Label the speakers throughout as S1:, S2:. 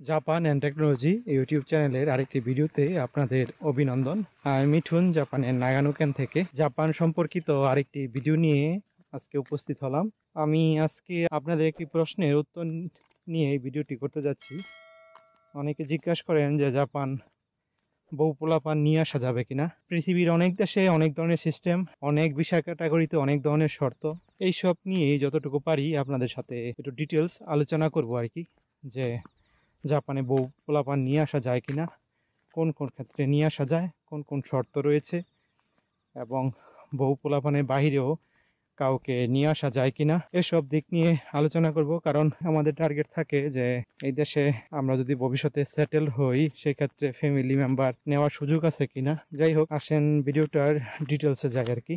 S1: Japan and technology YouTube চ্যানেলের আরেকটি ভিডিওতে আপনাদের অভিনন্দন। আমি মিঠুন জাপানের নাগানুকেন থেকে জাপান সম্পর্কিত আরেকটি ভিডিও নিয়ে আজকে উপস্থিত হলাম। আমি আজকে আপনাদের একটি প্রশ্নের উত্তর নিয়ে এই ভিডিওটি করতে যাচ্ছি। অনেকে জিজ্ঞাসা করেন যে জাপান বউ পোলাপান নিয়ে আসা যাবে কিনা? পৃথিবীর অনেক দেশে অনেক ধরনের সিস্টেম, অনেক বিষয় ক্যাটাগরিতে অনেক ধরনের শর্ত। এইসব নিয়ে যতটুকু পারি আপনাদের সাথে একটু ডিটেলস আলোচনা করব আর কি, যে জাপানে বউ পোলাপান নিয়ে আসা যায় কিনা? কোন কোন ক্ষেত্রে নিয়ে আসা যায়? কোন কোন শর্ত রয়েছে? এবং বউ পোলাপানের বাহিরেও কাউকে নিয়ে আসা যায় কিনা? এসব দিক নিয়ে আলোচনা করব, কারণ আমাদের টার্গেট থাকে যে এই দেশে আমরা যদি ভবিষ্যতে সেটেল হই, সেক্ষেত্রে ফ্যামিলি মেম্বার নেওয়ার সুযোগ আছে কিনা? যাই হোক, আসেন ভিডিওটার ডিটেলসে যাই আর কি।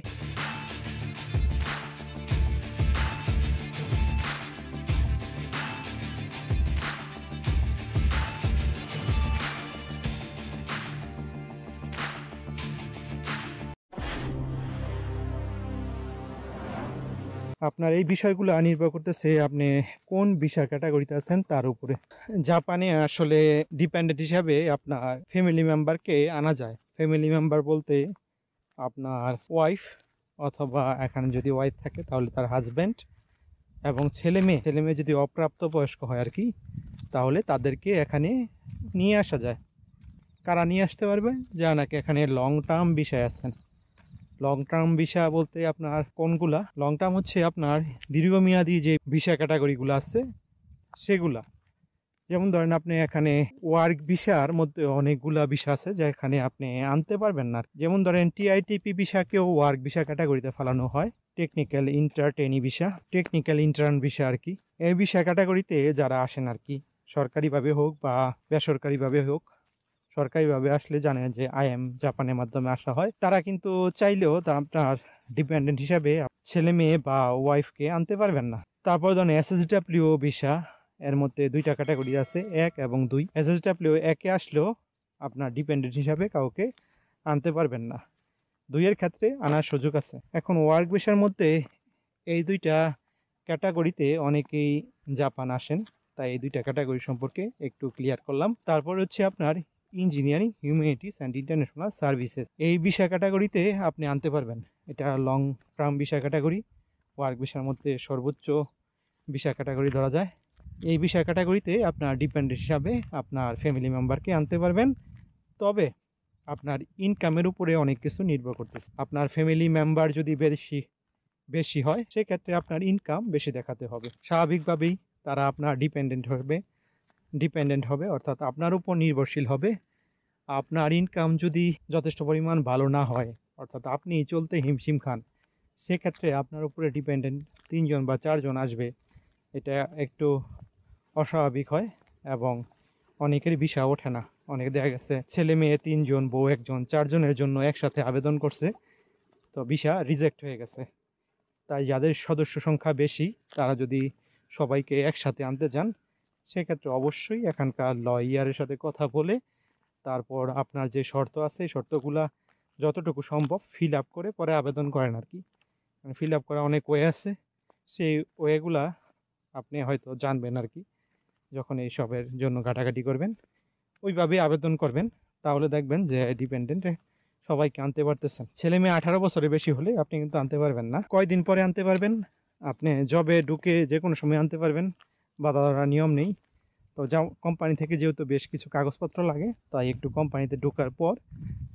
S1: আপনার এই বিষয়গুলো নির্ভর করতেছে আপনি কোন বিষয় ক্যাটাগরিতে আছেন তার উপরে। জাপানে আসলে ডিপেন্ডেন্ট হিসাবে আপনার ফ্যামিলি মেম্বারকে আনা যায়। ফ্যামিলি মেম্বার বলতে আপনার ওয়াইফ অথবা এখানে যদি ওয়াইফ থাকে তাহলে তার হাজব্যান্ড এবং ছেলে মেয়ে। ছেলে মেয়ে যদি অপ্রাপ্ত বয়স্ক হয় আর কি, তাহলে তাদেরকে এখানে নিয়ে আসা যায়। কারা নিয়ে আসতে পারবে? যা নাকি এখানে লং টার্ম বিষয় আছেন। লং টার্ম ভিসা বলতে আপনার কোনগুলা? লং টার্ম হচ্ছে আপনার দীর্ঘমেয়াদী যে ভিসা ক্যাটাগরিগুলো আছে, সেগুলা। যেমন ধরেন আপনি এখানে ওয়ার্ক ভিসার মধ্যে অনেকগুলা ভিসা আছে যা এখানে আপনি আনতে পারবেন না। যেমন ধরেন টিআইটিপি ভিসাকেও ওয়ার্ক ভিসা ক্যাটাগরিতে ফেলানো হয়। Technical ইন্টারটেনি visa technical intern visa আর কি। এই ভিসা ক্যাটাগরিতে যারা আসেন আর কি, সরকারিভাবে হোক বা বেসরকারিভাবে হোক সরকারিভাবে আসলে জানেন যে আইএম জাপানের মাধ্যমে আসা হয়। তারা কিন্তু চাইলেও তা আপনার ডিপেন্ডেন্ট হিসাবে ছেলে মেয়ে বা ওয়াইফকে আনতে পারবেন না। তারপর ধরেন এসএসডাব্লিউ ভিসা এর মধ্যে দুইটা ক্যাটাগরি আছে, এক এবং দুই। এসএসডাব্লিউ একে আসলেও আপনার ডিপেন্ডেন্ট হিসাবে কাউকে আনতে পারবেন না। দুইয়ের ক্ষেত্রে আনার সুযোগ আছে। এখন ওয়ার্ক ভিসার মধ্যে এই দুইটা ক্যাটাগরিতে অনেকেই জাপান আসেন। তাই এই দুইটা ক্যাটাগরি সম্পর্কে একটু ক্লিয়ার করলাম। তারপর হচ্ছে আপনার engineering humanities and international services এই বিষয় ক্যাটাগরিতে আপনি আনতে পারবেন। এটা লং টার্ম বিষয় ক্যাটাগরি ওয়ার্ক বিষয়ের মধ্যে সর্বোচ্চ বিষয় ক্যাটাগরি ধরা যায়। এই বিষয় ক্যাটাগরিতে আপনার ডিপেন্ডেন্ট হিসাবে আপনার ফ্যামিলি মেম্বারকে আনতে পারবেন। তবে আপনার ইনকামের উপরে অনেক কিছু নির্ভর করতেছে। আপনার ফ্যামিলি মেম্বার যদি বেশি বেশি হয়, সেক্ষেত্রে আপনার ইনকাম বেশি দেখাতে হবে। স্বাভাবিকভাবেই তারা আপনার ডিপেন্ডেন্ট হবে। ডিপেন্ডেন্ট হবে, অর্থাৎ আপনার উপর নির্ভরশীল হবে। আপনার ইনকাম যদি যথেষ্ট পরিমাণ ভালো না হয়, অর্থাৎ আপনি চলতে হিমশিম খান, সেক্ষেত্রে আপনার উপরে ডিপেন্ডেন্ট তিনজন বা চারজন আসবে। এটা একটু অস্বাভাবিক হয় এবং অনেকের ভিসা ওঠে না। অনেকে দেখা গেছে ছেলে মেয়ে তিনজন, বউ একজন, চারজনের জন্য একসাথে আবেদন করছে, তো ভিসা রিজেক্ট হয়ে গেছে। তাই যাদের সদস্য সংখ্যা বেশি, তারা যদি সবাইকে একসাথে আনতে চান সেক্ষেত্রে অবশ্যই এখানকার লয়ারের সাথে কথা বলে তারপর আপনার যে শর্ত আছে শর্তগুলা যতটুকু সম্ভব ফিল আপ করে পরে আবেদন করেন আর কি ফিল আপ করা অনেক ওয়ে আছে। সেই ওয়েগুলা আপনি হয়তো জানবেন আর কি যখন এই সবের জন্য ঘাটাঘাটি করবেন। ওইভাবে আবেদন করবেন। তাহলে দেখবেন যে ডিপেন্ডেন্ট সবাইকে আনতে পারতেছেন। ছেলে মেয়ে আঠারো বছরের বেশি হলে আপনি কিন্তু আনতে পারবেন না। কয়দিন পরে আনতে পারবেন? আপনি জবে ঢুকে যে কোনো সময় আনতে পারবেন। বাধা ধরার নিয়ম নেই। তো যা কোম্পানি থেকে যেহেতু বেশ কিছু কাগজপত্র লাগে, তাই একটু কোম্পানিতে ঢোকার পর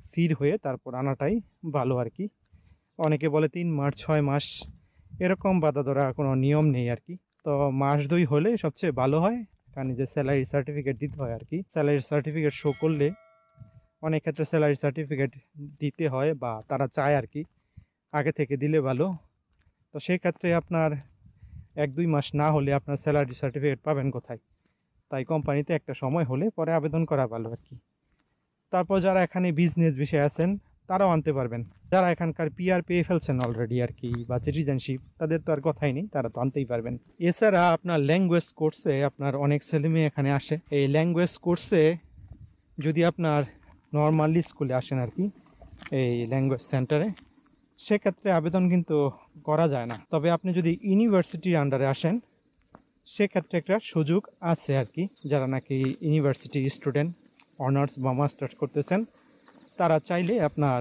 S1: স্থির হয়ে তারপর আনাটাই ভালো আর কি। অনেকে বলে তিন মাস, ছয় মাস, এরকম বাধা ধরা কোনো নিয়ম নেই আর কি। তো মাস দুই হলে সবচেয়ে ভালো হয়, কারণ যে স্যালারি সার্টিফিকেট দিতে হয় আর কি। স্যালারি সার্টিফিকেট শো করলে অনেক ক্ষেত্রে স্যালারি সার্টিফিকেট দিতে হয় বা তারা চায় আর কি। আগে থেকে দিলে ভালো। তো সেক্ষেত্রে আপনার এক দুই মাস না হলে আপনার স্যালারি সার্টিফিকেট পাবেন কোথায়? তাই কোম্পানিতে একটা সময় হলে পরে আবেদন করা ভালো আর কি। তারপর যারা এখানে বিজনেস বিষয়ে আছেন, তারাও আনতে পারবেন। যারা এখানকার পিআর পেয়ে ফেলছেন অলরেডি আর কি বা সিটিজেনশিপ তাদের তো আর কথাই নেই, তারা তো আনতেই পারবেন। এছাড়া আপনার ল্যাঙ্গুয়েজ কোর্সে আপনার অনেক ছেলে মেয়ে এখানে আসে। এই ল্যাঙ্গুয়েজ কোর্সে যদি আপনার নর্মালি স্কুলে আসেন আর কি, এই ল্যাঙ্গুয়েজ সেন্টারে সেক্ষেত্রে আবেদন কিন্তু করা যায় না। তবে আপনি যদি ইউনিভার্সিটির আন্ডারে আসেন, সেক্ষেত্রে একটা সুযোগ আছে আর কি। যারা নাকি ইউনিভার্সিটি স্টুডেন্ট অনার্স বা মাস্টার্স করতেছেন, তারা চাইলে আপনার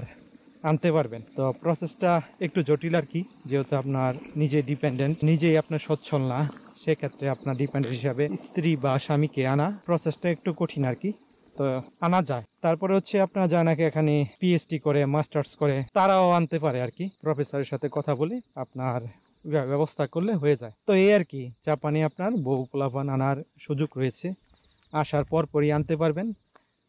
S1: আনতে পারবেন। তো প্রসেসটা একটু জটিল আর কি, যেহেতু আপনার নিজে ডিপেন্ডেন্ট নিজেই আপনার সচ্ছল না, সেক্ষেত্রে আপনার ডিপেন্ডেন্ট হিসাবে স্ত্রী বা স্বামীকে আনা প্রসেসটা একটু কঠিন আর কি। তো আনা যায়। তারপরে হচ্ছে আপনার যারা নাকি এখানে পিএইচডি করে মাস্টার্স করে, তারাও আনতে পারে আর কি। প্রফেসরের সাথে কথা বলে আপনার ব্যবস্থা করলে হয়ে যায়। তো এই আর কি, জাপানে আপনার বহু পোলাপান আনার সুযোগ রয়েছে। আসার পর পরই আনতে পারবেন।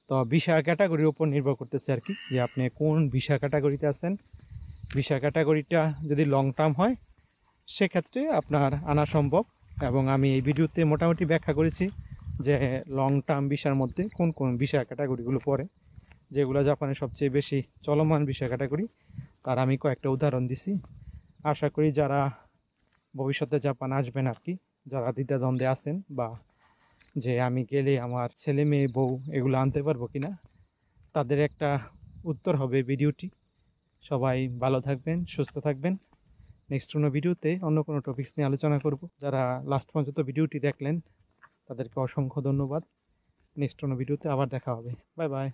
S1: তো ভিসা ক্যাটাগরির উপর নির্ভর করতেছে আর কি, যে আপনি কোন ভিসা ক্যাটাগরিতে আছেন। ভিসা ক্যাটাগরিটা যদি লং টার্ম হয়, সেক্ষেত্রে আপনার আনা সম্ভব। এবং আমি এই ভিডিওতে মোটামুটি ব্যাখ্যা করেছি। যে লং টার্ম ভিসার মধ্যে কোন কোন ভিসা ক্যাটাগরিগুলো পড়ে, যেগুলো জাপানের সবচেয়ে বেশি চলমান ভিসা ক্যাটাগরি তার আমি কয়েকটা উদাহরণ দিছি। আশা করি যারা ভবিষ্যতে জাপান আসবেন আর কি, যারা দ্বিধাদ্বন্দ্বে আছেন বা যে আমি গেলে আমার ছেলে মেয়ে, বউ, এগুলো আনতে পারব কিনা, তাদের একটা উত্তর হবে ভিডিওটি। সবাই ভালো থাকবেন, সুস্থ থাকবেন। নেক্সট কোনো ভিডিওতে অন্য কোনো টপিকস নিয়ে আলোচনা করব। যারা লাস্ট পর্যন্ত ভিডিওটি দেখলেন তাদেরকে অসংখ্য ধন্যবাদ। নেক্সট কোনো ভিডিওতে আবার দেখা হবে। Bye bye.